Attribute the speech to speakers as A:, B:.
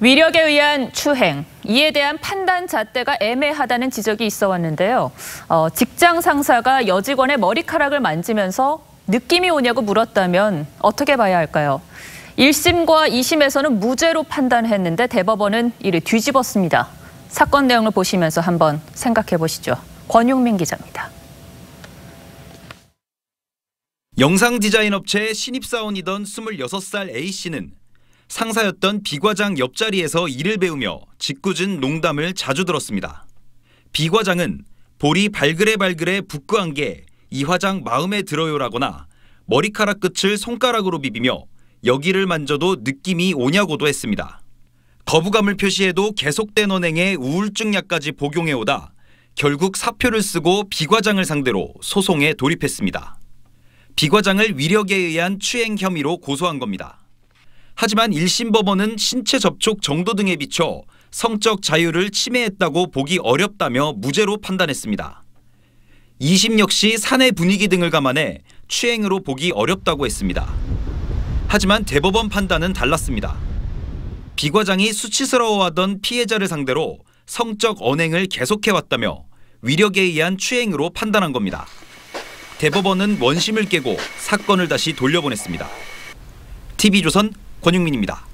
A: 위력에 의한 추행, 이에 대한 판단 잣대가 애매하다는 지적이 있어 왔는데요. 어, 직장 상사가 여직원의 머리카락을 만지면서 느낌이 오냐고 물었다면 어떻게 봐야 할까요? 1심과 2심에서는 무죄로 판단했는데 대법원은 이를 뒤집었습니다. 사건 내용을 보시면서 한번 생각해 보시죠. 권용민 기자입니다.
B: 영상 디자인 업체 신입사원이던 26살 A씨는 상사였던 B 과장 옆자리에서 일을 배우며 짓궂은 농담을 자주 들었습니다. B 과장은 볼이 발그레발그레 부끄한 게 이 화장 마음에 들어요라거나 머리카락 끝을 손가락으로 비비며 여기를 만져도 느낌이 오냐고도 했습니다. 거부감을 표시해도 계속된 언행에 우울증 약까지 복용해오다 결국 사표를 쓰고 B 과장을 상대로 소송에 돌입했습니다. B 과장을 위력에 의한 추행 혐의로 고소한 겁니다. 하지만 1심 법원은 신체 접촉 정도 등에 비춰 성적 자유를 침해했다고 보기 어렵다며 무죄로 판단했습니다. 2심 역시 사내 분위기 등을 감안해 추행으로 보기 어렵다고 했습니다. 하지만 대법원 판단은 달랐습니다. 비 과장이 수치스러워하던 피해자를 상대로 성적 언행을 계속해왔다며 위력에 의한 추행으로 판단한 겁니다. 대법원은 원심을 깨고 사건을 다시 돌려보냈습니다. TV조선 권용민입니다.